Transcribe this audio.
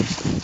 Thank you.